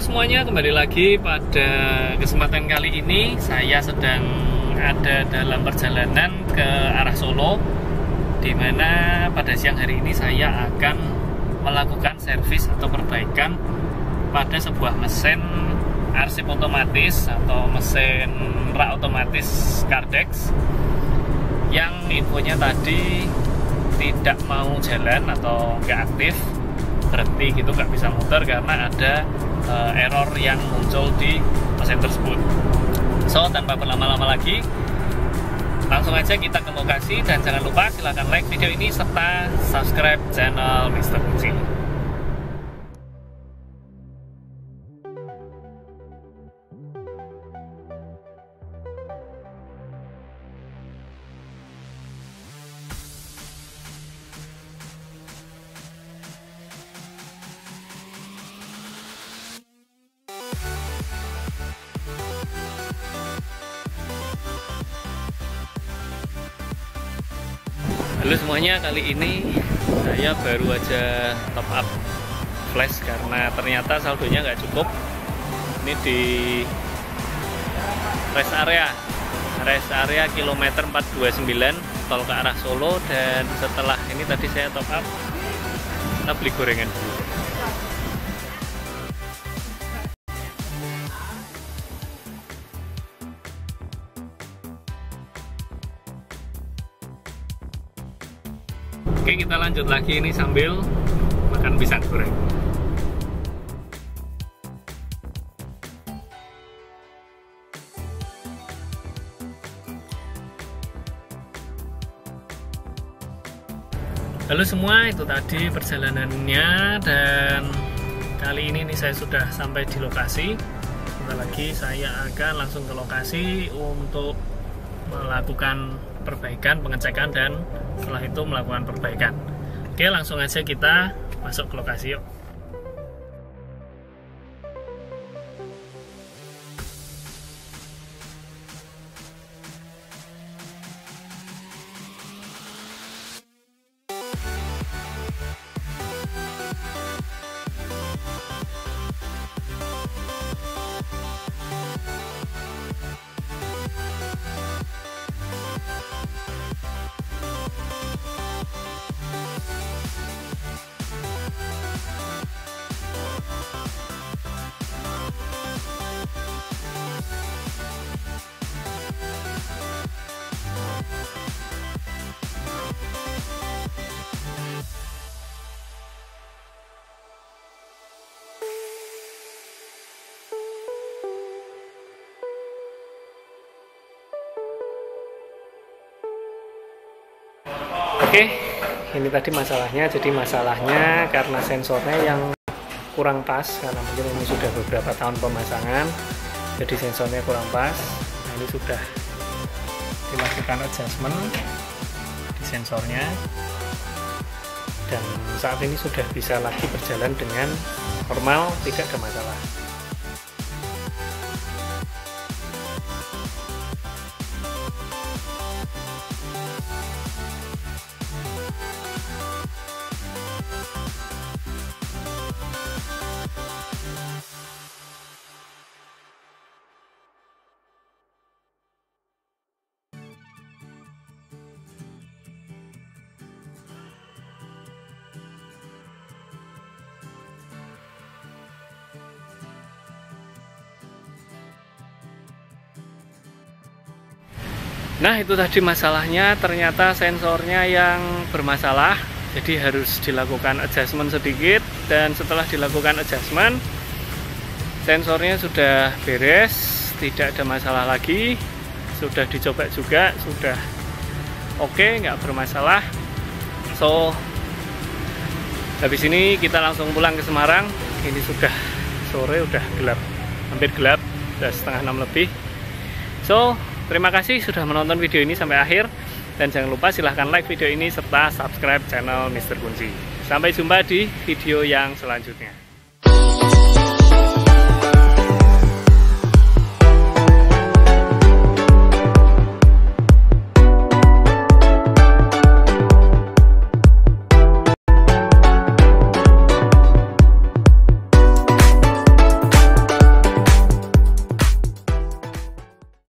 semuanya, kembali lagi pada kesempatan kali ini saya sedang ada dalam perjalanan ke arah Solo di mana pada siang hari ini saya akan melakukan servis atau perbaikan pada sebuah mesin arsip otomatis atau mesin rak otomatis Cardex yang infonya tadi tidak mau jalan atau nggak aktif berhenti gitu nggak bisa muter karena ada uh, error yang muncul di mesin tersebut so tanpa berlama-lama lagi langsung aja kita ke lokasi dan jangan lupa silahkan like video ini serta subscribe channel Mr. Kunci Halo semuanya, kali ini saya baru aja top up flash karena ternyata saldonya nggak cukup. Ini di rest area, rest area kilometer 429 tol ke arah Solo dan setelah ini tadi saya top up, kita beli gorengan dulu. Oke kita lanjut lagi ini sambil makan pisang goreng Halo semua, itu tadi perjalanannya dan kali ini nih saya sudah sampai di lokasi. Sebentar lagi saya akan langsung ke lokasi untuk melakukan perbaikan, pengecekan dan setelah itu melakukan perbaikan. Oke, langsung aja kita masuk ke lokasi yuk. Oke, ini tadi masalahnya. Jadi masalahnya karena sensornya yang kurang pas karena mungkin ini sudah beberapa tahun pemasangan. Jadi sensornya kurang pas. Nah, ini sudah dilakukan adjustment di sensornya dan saat ini sudah bisa lagi berjalan dengan normal, tidak ada masalah. Nah itu tadi masalahnya. Ternyata sensornya yang bermasalah. Jadi harus dilakukan adjustment sedikit. Dan setelah dilakukan adjustment sensornya sudah beres. Tidak ada masalah lagi. Sudah dicoba juga. Sudah oke okay, nggak bermasalah. So habis ini kita langsung pulang ke Semarang. Ini sudah sore udah gelap. Hampir gelap. Sudah setengah enam lebih. So Terima kasih sudah menonton video ini sampai akhir dan jangan lupa silahkan like video ini serta subscribe channel Mr. Kunci. Sampai jumpa di video yang selanjutnya.